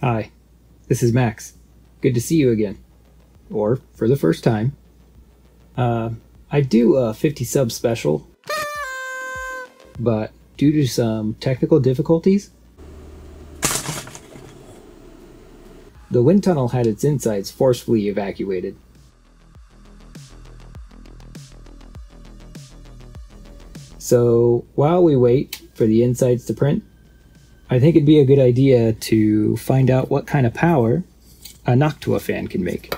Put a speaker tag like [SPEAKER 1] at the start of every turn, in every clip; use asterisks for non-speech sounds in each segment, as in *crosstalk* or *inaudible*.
[SPEAKER 1] Hi, this is Max. Good to see you again. Or for the first time. Uh, I do a 50 sub special, but due to some technical difficulties, the wind tunnel had its insides forcefully evacuated. So while we wait for the insides to print, I think it'd be a good idea to find out what kind of power a Noctua fan can make.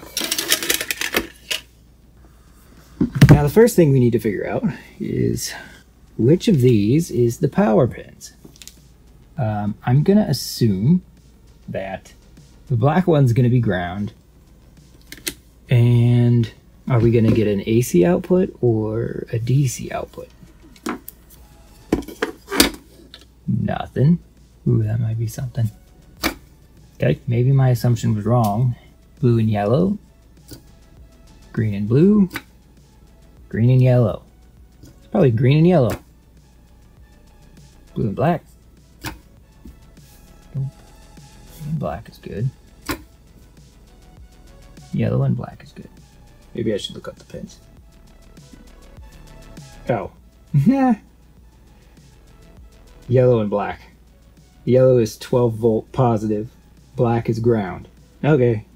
[SPEAKER 1] Now the first thing we need to figure out is which of these is the power pins. Um, I'm gonna assume that the black one's gonna be ground and are we gonna get an AC output or a DC output? Nothing. Ooh, that might be something. Okay, maybe my assumption was wrong. Blue and yellow. Green and blue. Green and yellow. It's probably green and yellow. Blue and black. Nope. And black is good. Yellow and black is good. Maybe I should look up the pins. Oh. Nah. *laughs* Yellow and black. Yellow is 12 volt positive. Black is ground. Okay.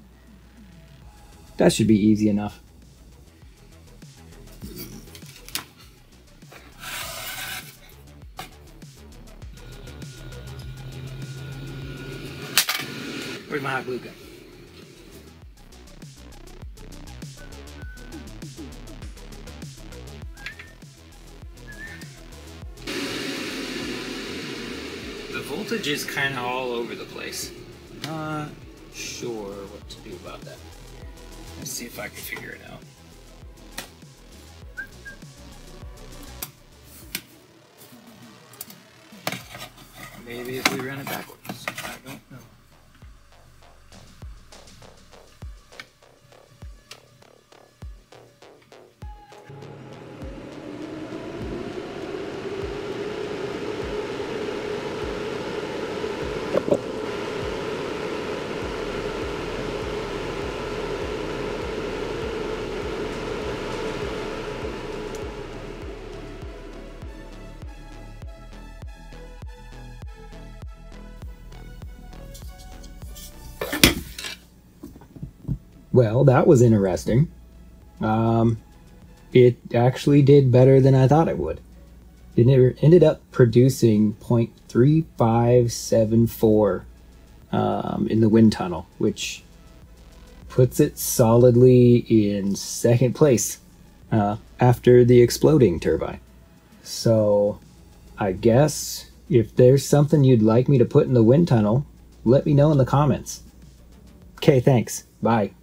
[SPEAKER 1] That should be easy enough. Where's my hot glue gun? Voltage is kind of all over the place. Not sure what to do about that. Let's see if I can figure it out. Maybe if we run it backwards. Well, that was interesting. Um, it actually did better than I thought it would. It ended up producing 0.3574 um, in the wind tunnel, which puts it solidly in second place uh, after the exploding turbine. So, I guess if there's something you'd like me to put in the wind tunnel, let me know in the comments. Okay, thanks. Bye.